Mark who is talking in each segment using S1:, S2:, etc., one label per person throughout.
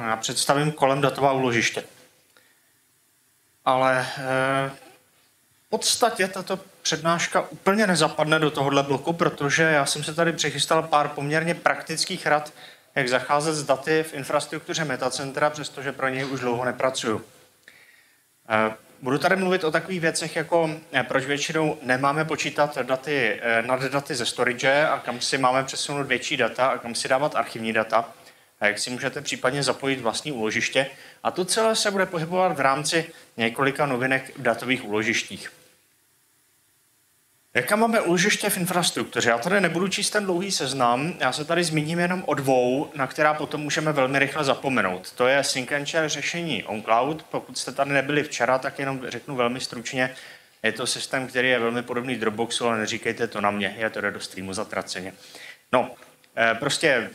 S1: Ano, já představím kolem datová úložiště. Ale e, v podstatě tato přednáška úplně nezapadne do tohohle bloku, protože já jsem se tady přichystal pár poměrně praktických rad, jak zacházet s daty v infrastruktuře metacentra, přestože pro něj už dlouho nepracuju. E, budu tady mluvit o takových věcech, jako e, proč většinou nemáme počítat daty, nad daty ze storage a kam si máme přesunout větší data a kam si dávat archivní data a jak si můžete případně zapojit vlastní úložiště. A to celé se bude pohybovat v rámci několika novinek v datových úložištích. Jaká máme úložiště v infrastruktuře? Já tady nebudu číst ten dlouhý seznam, já se tady zmíním jenom o dvou, na která potom můžeme velmi rychle zapomenout. To je Sync and Share řešení OnCloud. Pokud jste tady nebyli včera, tak jenom řeknu velmi stručně. Je to systém, který je velmi podobný Dropboxu, ale neříkejte to na mě, je to do streamu zatraceně. No, eh, prostě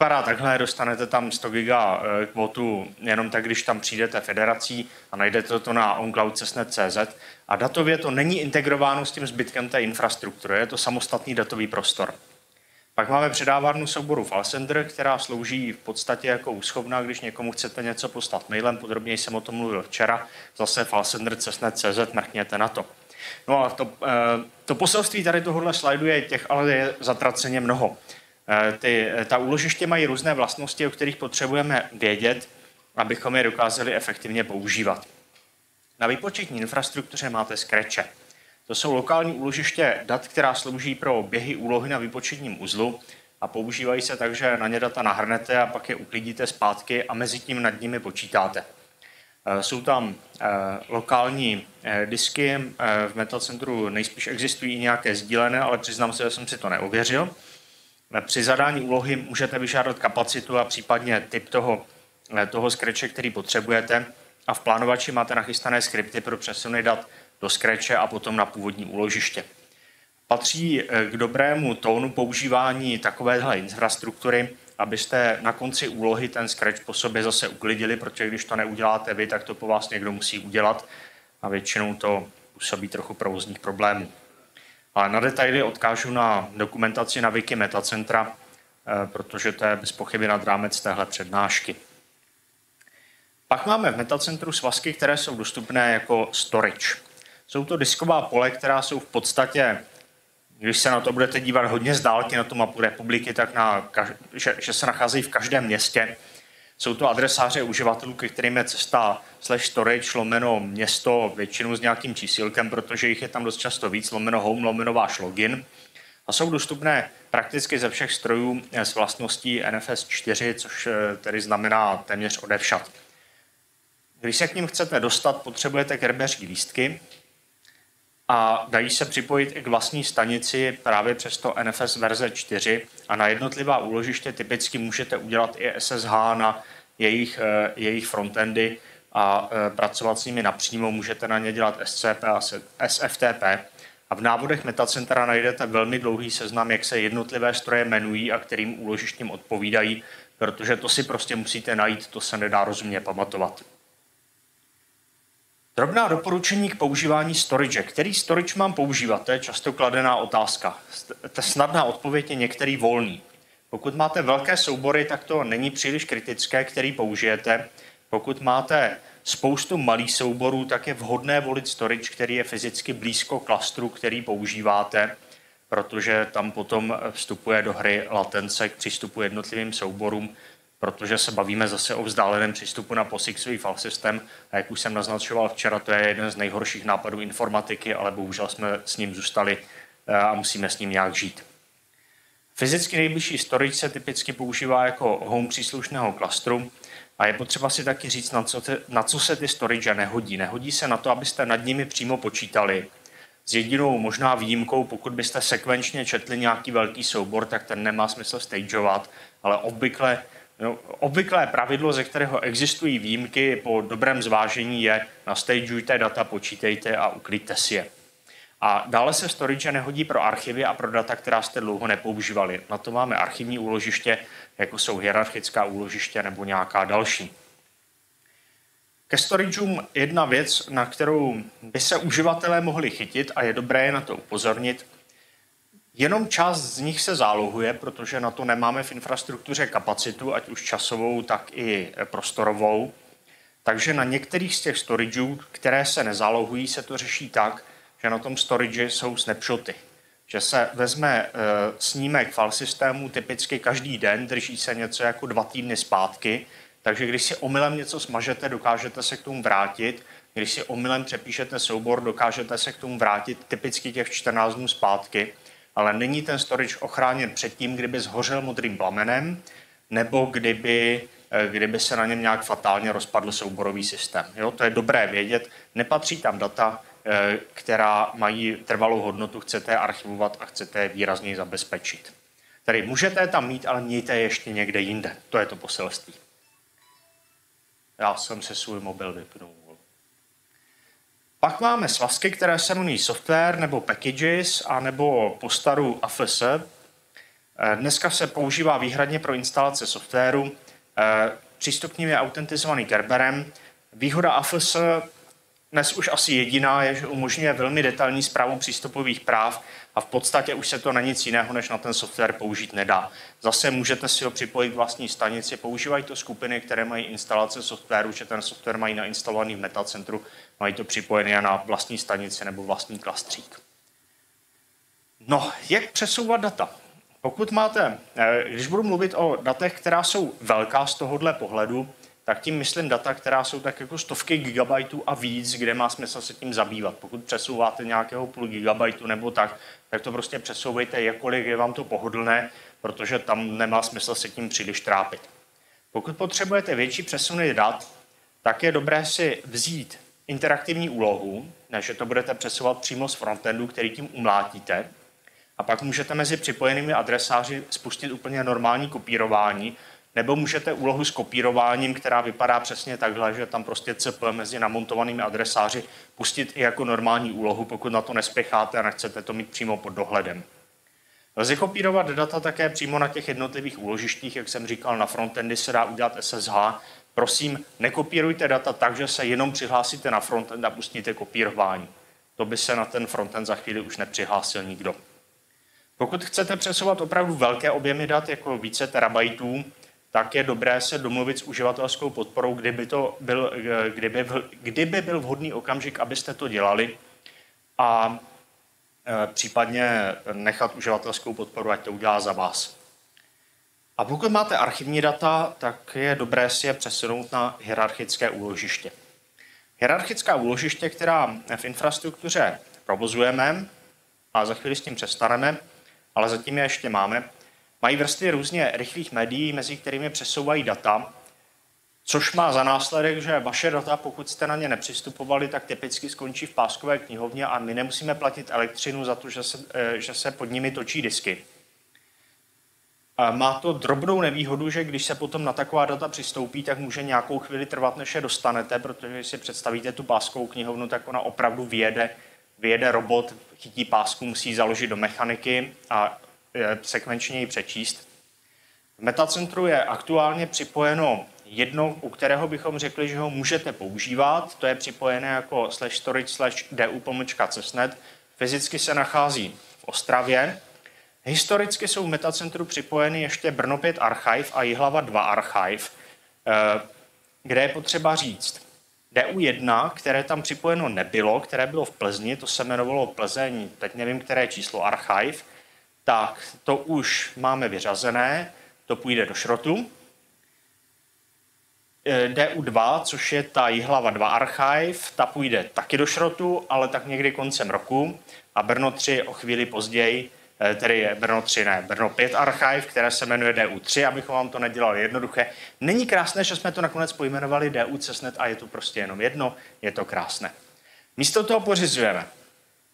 S1: vypadá takhle, dostanete tam 100 giga eh, kvotu jenom tak, když tam přijdete federací a najdete to na oncloud.cz a datově to není integrováno s tím zbytkem té infrastruktury, je to samostatný datový prostor. Pak máme předávárnu souboru FileSender, která slouží v podstatě jako úschovna, když někomu chcete něco poslat mailem, podrobněji jsem o tom mluvil včera, zase FileSender.cz, mrkněte na to. No a to, eh, to poselství tady tohohle slajdu je těch, ale je zatraceně mnoho. Eh, ty, eh, ta úložiště mají různé vlastnosti, o kterých potřebujeme vědět, abychom je dokázali efektivně používat. Na výpočetní infrastruktuře máte skreče. To jsou lokální úložiště dat, která slouží pro běhy úlohy na výpočetním uzlu a používají se tak, že na ně data nahrnete a pak je uklidíte zpátky a mezi tím nad nimi počítáte. Eh, jsou tam lokální disky, v Metacentru nejspíš existují nějaké sdílené, ale přiznám se, že jsem si to neověřil. Při zadání úlohy můžete vyžádat kapacitu a případně typ toho, eh, toho skreče, který potřebujete a v plánovači máte nachystané skripty pro přesuny dat do skreče a potom na původní úložiště. Patří eh, k dobrému tónu používání takovéhle infrastruktury, abyste na konci úlohy ten scratch po sobě zase uklidili, protože když to neuděláte vy, tak to po vás někdo musí udělat a většinou to působí trochu provozních problémů. A na detaily odkážu na dokumentaci na Wiki Metacentra, eh, protože to je bez pochyby nad rámec téhle přednášky. Pak máme v Metacentru svazky, které jsou dostupné jako storage. Jsou to disková pole, která jsou v podstatě, když se na to budete dívat hodně z dálky na tu mapu republiky, tak na, že, že se nacházejí v každém městě jsou to adresáře uživatelů, ke kterým je cesta slash storage, lomeno město, většinou s nějakým čísilkem, protože jich je tam dost často víc, lomeno home, lomeno váš login. A jsou dostupné prakticky ze všech strojů s vlastností NFS 4, což eh, tedy znamená téměř odevšat. Když se k ním chcete dostat, potřebujete kerbeří lístky a dají se připojit i k vlastní stanici právě přes to NFS verze 4 a na jednotlivá úložiště typicky můžete udělat i SSH na jejich, eh, jejich frontendy a eh, pracovat s nimi napřímo. Můžete na ně dělat SCP a SFTP. A v návodech Metacentra najdete velmi dlouhý seznam, jak se jednotlivé stroje jmenují a kterým úložištím odpovídají, protože to si prostě musíte najít, to se nedá rozumně pamatovat. Drobná doporučení k používání storage. Který storage mám používat? To je často kladená otázka. Ta snadná odpověď je některý volný. Pokud máte velké soubory, tak to není příliš kritické, který použijete. Pokud máte spoustu malých souborů, tak je vhodné volit storage, který je fyzicky blízko klastru, který používáte, protože tam potom vstupuje do hry latence k přístupu jednotlivým souborům, protože se bavíme zase o vzdáleném přístupu na POSIXový file system. A jak už jsem naznačoval včera, to je jeden z nejhorších nápadů informatiky, ale bohužel jsme s ním zůstali eh, a musíme s ním nějak žít. Fyzicky nejbližší storage se typicky používá jako home příslušného klastru a je potřeba si taky říct, na co, te, na co se ty storage nehodí. Nehodí se na to, abyste nad nimi přímo počítali. S jedinou možná výjimkou, pokud byste sekvenčně četli nějaký velký soubor, tak ten nemá smysl stageovat, ale obvykle, no, obvyklé pravidlo, ze kterého existují výjimky po dobrém zvážení je nastageujte data, počítejte a uklidte si je. A dále se storage nehodí pro archivy a pro data, která jste dlouho nepoužívali. Na to máme archivní úložiště, jako jsou hierarchická úložiště nebo nějaká další. Ke storageům jedna věc, na kterou by se uživatelé mohli chytit a je dobré na to upozornit. Jenom část z nich se zálohuje, protože na to nemáme v infrastruktuře kapacitu, ať už časovou, tak i prostorovou. Takže na některých z těch storageů, které se nezálohují, se to řeší tak, že na tom storage jsou snapshoty. Že se vezme e, snímek file systému typicky každý den, drží se něco jako dva týdny zpátky, takže když si omylem něco smažete, dokážete se k tomu vrátit. Když si omylem přepíšete soubor, dokážete se k tomu vrátit typicky těch 14 dnů zpátky, ale není ten storage ochráněn před tím, kdyby zhořel modrým plamenem, nebo kdyby Eh, kdyby se na něm nějak fatálně rozpadl souborový systém. Jo, to je dobré vědět. Nepatří tam data, eh, která mají trvalou hodnotu, chcete je archivovat a chcete je výrazněji zabezpečit. Tedy můžete je tam mít, ale mějte je ještě někde jinde. To je to poselství. Já jsem se svůj mobil vypnul. Pak máme svazky, které se jmenují software nebo packages, a nebo po staru AFS. Eh, dneska se používá výhradně pro instalace softwaru. Eh, přístup k ním je autentizovaný Kerberem. Výhoda AFS dnes už asi jediná je, že umožňuje velmi detailní zprávu přístupových práv a v podstatě už se to na nic jiného, než na ten software použít nedá. Zase můžete si ho připojit k vlastní stanici, používají to skupiny, které mají instalace softwaru, že ten software mají nainstalovaný v metacentru, mají to připojené na vlastní stanici nebo vlastní klastřík. No, jak přesouvat data? Pokud máte, eh, když budu mluvit o datech, která jsou velká z tohohle pohledu, tak tím myslím data, která jsou tak jako stovky gigabajtů a víc, kde má smysl se tím zabývat. Pokud přesouváte nějakého půl gigabajtu nebo tak, tak to prostě přesouvejte, jakkoliv je vám to pohodlné, protože tam nemá smysl se tím příliš trápit. Pokud potřebujete větší přesuny dat, tak je dobré si vzít interaktivní úlohu, než to budete přesouvat přímo z frontendu, který tím umlátíte, a pak můžete mezi připojenými adresáři spustit úplně normální kopírování, nebo můžete úlohu s kopírováním, která vypadá přesně takhle, že tam prostě CP mezi namontovanými adresáři pustit i jako normální úlohu, pokud na to nespěcháte a nechcete to mít přímo pod dohledem. Lze kopírovat data také přímo na těch jednotlivých úložištích, jak jsem říkal, na frontendy se dá udělat SSH. Prosím, nekopírujte data tak, že se jenom přihlásíte na frontend a pustíte kopírování. To by se na ten frontend za chvíli už nepřihlásil nikdo. Pokud chcete přesouvat opravdu velké objemy dat, jako více terabajtů, tak je dobré se domluvit s uživatelskou podporou, kdyby, to byl, kdyby, kdyby byl vhodný okamžik, abyste to dělali a e, případně nechat uživatelskou podporu, ať to udělá za vás. A pokud máte archivní data, tak je dobré si je přesunout na hierarchické úložiště. Hierarchická úložiště, která v infrastruktuře provozujeme, a za chvíli s tím přestaneme, ale zatím je ještě máme, mají vrstvy různě rychlých médií, mezi kterými přesouvají data, což má za následek, že vaše data, pokud jste na ně nepřistupovali, tak typicky skončí v páskové knihovně a my nemusíme platit elektřinu za to, že se, eh, že se pod nimi točí disky. Má to drobnou nevýhodu, že když se potom na taková data přistoupí, tak může nějakou chvíli trvat, než je dostanete, protože když si představíte tu páskovou knihovnu, tak ona opravdu vyjede vyjede robot, chytí pásku, musí založit do mechaniky a sekvenčně ji přečíst. V metacentru je aktuálně připojeno jedno, u kterého bychom řekli, že ho můžete používat. To je připojené jako slash storage slash du pomlčka cesnet. Fyzicky se nachází v Ostravě. Historicky jsou v metacentru připojeny ještě Brno 5 Archive a Jihlava 2 Archive, eh, kde je potřeba říct, DU1, které tam připojeno nebylo, které bylo v Plzni, to se jmenovalo Plzeň, teď nevím, které číslo, Archive, tak to už máme vyřazené, to půjde do šrotu. E, DU2, což je ta Jihlava 2 Archive, ta půjde taky do šrotu, ale tak někdy koncem roku. A Brno 3 o chvíli později Eh, tedy je Brno 3, ne, Brno 5 Archive, které se jmenuje DU3, abychom vám to nedělali jednoduché. Není krásné, že jsme to nakonec pojmenovali DU Cesnet a je to prostě jenom jedno, je to krásné. Místo toho pořizujeme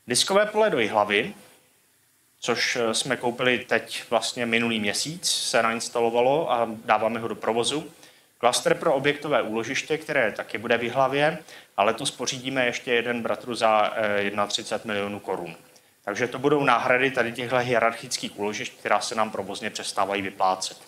S1: diskové pole do hlavy, což eh, jsme koupili teď vlastně minulý měsíc, se nainstalovalo a dáváme ho do provozu. Klaster pro objektové úložiště, které taky bude v hlavě, ale to spořídíme ještě jeden bratru za 31 eh, milionů korun. Takže to budou náhrady tady těchto hierarchických úložišť, která se nám provozně přestávají vyplácet.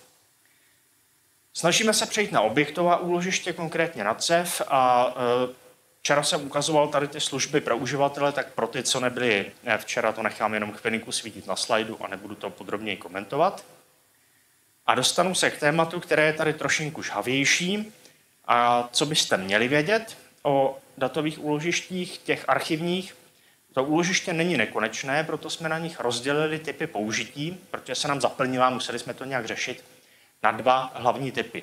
S1: Snažíme se přejít na objektová úložiště, konkrétně na CEF, a e, Včera jsem ukazoval tady ty služby pro uživatele, tak pro ty, co nebyli včera, to nechám jenom chvilinku svítit na slajdu a nebudu to podrobněji komentovat. A dostanu se k tématu, které je tady trošinku žhavější. A co byste měli vědět o datových úložištích, těch archivních? To úložiště není nekonečné, proto jsme na nich rozdělili typy použití, protože se nám zaplnila, museli jsme to nějak řešit, na dva hlavní typy.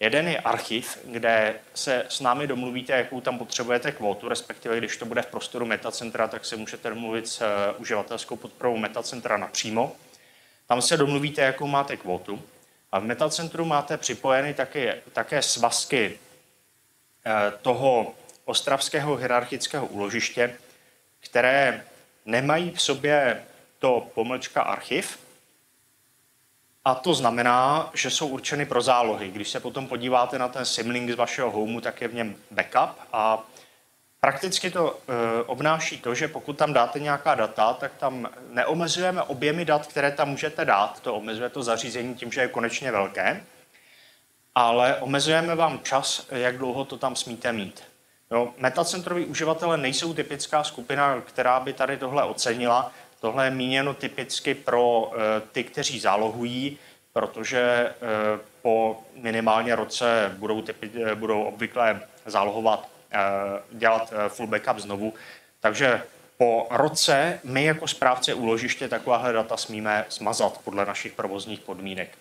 S1: Jeden je archiv, kde se s námi domluvíte, jakou tam potřebujete kvotu, respektive když to bude v prostoru metacentra, tak se můžete domluvit s eh, uživatelskou podporou metacentra napřímo. Tam se domluvíte, jakou máte kvotu. A v metacentru máte připojeny také, také svazky eh, toho ostravského hierarchického úložiště, které nemají v sobě to pomlčka archiv, a to znamená, že jsou určeny pro zálohy. Když se potom podíváte na ten simlink z vašeho homeu, tak je v něm backup a prakticky to e, obnáší to, že pokud tam dáte nějaká data, tak tam neomezujeme objemy dat, které tam můžete dát, to omezuje to zařízení tím, že je konečně velké, ale omezujeme vám čas, jak dlouho to tam smíte mít. Jo, metacentroví uživatelé nejsou typická skupina, která by tady tohle ocenila. Tohle je míněno typicky pro e, ty, kteří zálohují, protože e, po minimálně roce budou, typy, e, budou obvykle zálohovat, dělat full backup znovu. Takže po roce my jako správce úložiště takováhle data smíme smazat podle našich provozních podmínek.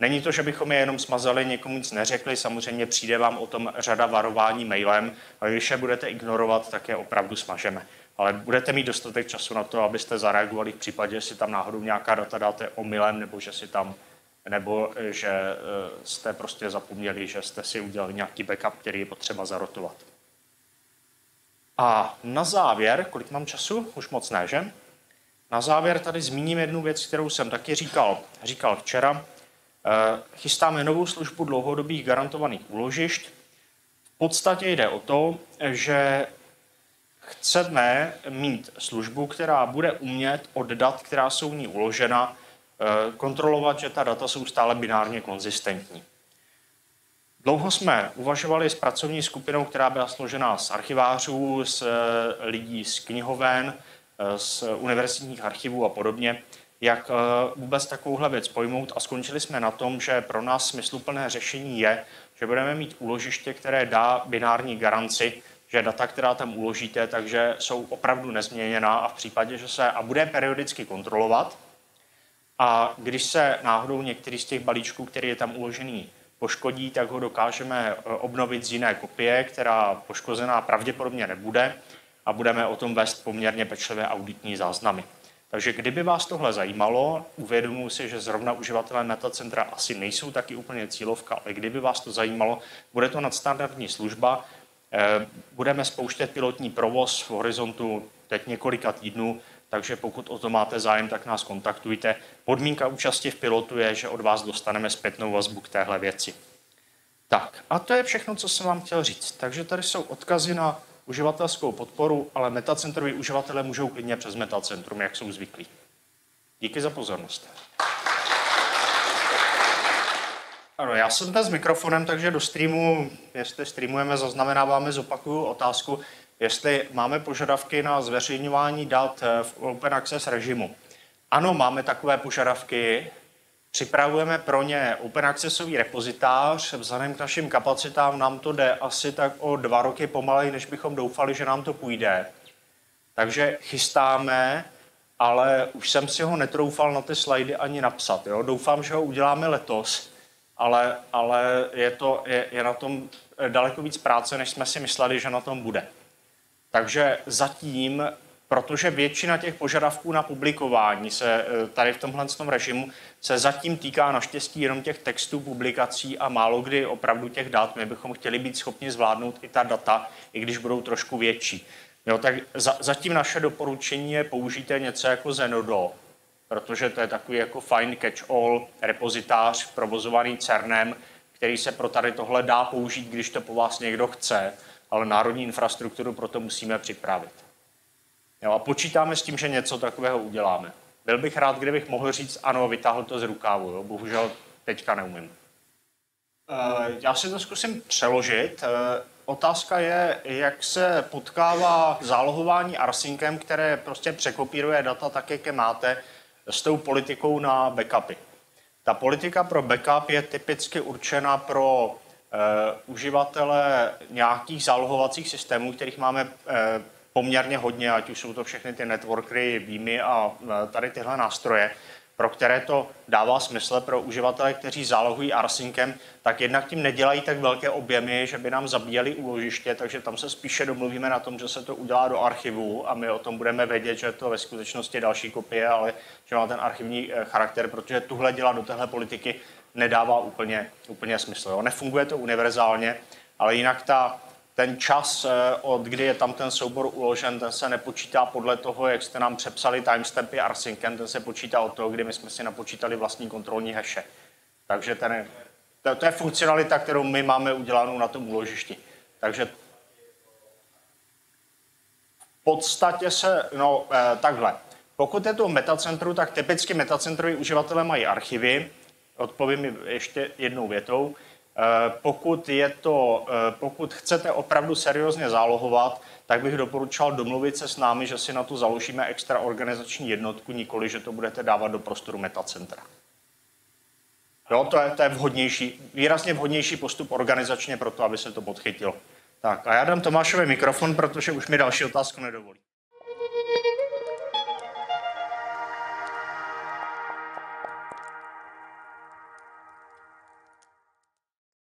S1: Není to, že bychom je jenom smazali, někomu nic neřekli, samozřejmě přijde vám o tom řada varování mailem, ale když je budete ignorovat, tak je opravdu smažeme. Ale budete mít dostatek času na to, abyste zareagovali v případě, že si tam náhodou nějaká data dáte omylem, nebo že si tam nebo že eh, jste prostě zapomněli, že jste si udělali nějaký backup, který je potřeba zarotovat. A na závěr, kolik mám času? Už moc ne, že? Na závěr tady zmíním jednu věc, kterou jsem taky říkal, říkal včera. Eh, chystáme novou službu dlouhodobých garantovaných úložišť. V podstatě jde o to, že chceme mít službu, která bude umět od dat, která jsou v ní uložena, eh, kontrolovat, že ta data jsou stále binárně konzistentní. Dlouho jsme uvažovali s pracovní skupinou, která byla složená z archivářů, z eh, lidí z knihoven, z univerzitních archivů a podobně, jak eh, vůbec takovouhle věc pojmout a skončili jsme na tom, že pro nás smysluplné řešení je, že budeme mít úložiště, které dá binární garanci, že data, která tam uložíte, takže jsou opravdu nezměněná a v případě, že se a bude periodicky kontrolovat, a když se náhodou některý z těch balíčků, který je tam uložený, poškodí, tak ho dokážeme eh, obnovit z jiné kopie, která poškozená pravděpodobně nebude a budeme o tom vést poměrně pečlivé auditní záznamy. Takže kdyby vás tohle zajímalo, uvědomuji si, že zrovna uživatelé metacentra asi nejsou taky úplně cílovka, ale kdyby vás to zajímalo, bude to nadstandardní služba, budeme spouštět pilotní provoz v horizontu teď několika týdnů, takže pokud o to máte zájem, tak nás kontaktujte. Podmínka účasti v pilotu je, že od vás dostaneme zpětnou vazbu k téhle věci. Tak a to je všechno, co jsem vám chtěl říct. Takže tady jsou odkazy na uživatelskou podporu, ale metacentroví uživatelé můžou klidně přes metacentrum, jak jsou zvyklí. Díky za pozornost. Ano, já jsem dnes s mikrofonem, takže do streamu, jestli streamujeme, zaznamenáváme, zopakuju otázku, jestli máme požadavky na zveřejňování dat v open access režimu. Ano, máme takové požadavky, Připravujeme pro ně open accessový repozitář. Vzhledem k našim kapacitám nám to jde asi tak o dva roky pomalej, než bychom doufali, že nám to půjde. Takže chystáme, ale už jsem si ho netroufal na ty slajdy ani napsat. Jo? Doufám, že ho uděláme letos, ale, ale je, to, je, je na tom daleko víc práce, než jsme si mysleli, že na tom bude. Takže zatím protože většina těch požadavků na publikování se eh, tady v tomhle tom režimu se zatím týká naštěstí jenom těch textů, publikací a málo kdy opravdu těch dat. My bychom chtěli být schopni zvládnout i ta data, i když budou trošku větší. Jo, tak za, zatím naše doporučení je použijte něco jako Zenodo, protože to je takový jako fine catch-all repozitář provozovaný CERNem, který se pro tady tohle dá použít, když to po vás někdo chce, ale národní infrastrukturu proto musíme připravit. Jo, a počítáme s tím, že něco takového uděláme. Byl bych rád, kdybych mohl říct, ano, vytáhl to z rukávu. Jo. Bohužel teďka neumím. Uh, já si to zkusím přeložit. Uh, otázka je, jak se potkává zálohování arsinkem, které prostě překopíruje data tak, jak je máte, s tou politikou na backupy. Ta politika pro backup je typicky určena pro uh, uživatele nějakých zálohovacích systémů, kterých máme uh, poměrně hodně, ať už jsou to všechny ty networkery, výmy a uh, tady tyhle nástroje pro které to dává smysl pro uživatele, kteří zálohují arsinkem, tak jednak tím nedělají tak velké objemy, že by nám zabíjeli úložiště, takže tam se spíše domluvíme na tom, že se to udělá do archivu a my o tom budeme vědět, že to ve skutečnosti je další kopie, ale že má ten archivní eh, charakter, protože tuhle dělat do téhle politiky nedává úplně, úplně smysl. Jo. Nefunguje to univerzálně, ale jinak ta ten čas, eh, od kdy je tam ten soubor uložen, ten se nepočítá podle toho, jak jste nám přepsali timestampy arsynkem, ten se počítá od toho, kdy my jsme si napočítali vlastní kontrolní haše. Takže ten, to, to je funkcionalita, kterou my máme udělanou na tom úložišti. Takže v podstatě se, no eh, takhle, pokud je to metacentru, tak typicky metacentroví uživatelé mají archivy, odpovím ještě jednou větou, pokud, je to, eh, pokud chcete opravdu seriózně zálohovat, tak bych doporučoval domluvit se s námi, že si na to založíme extra organizační jednotku, nikoli, že to budete dávat do prostoru metacentra. Jo, to je, to je vhodnější, výrazně vhodnější postup organizačně pro to, aby se to podchytilo. Tak a já dám Tomášovi mikrofon, protože už mi další otázku nedovolí.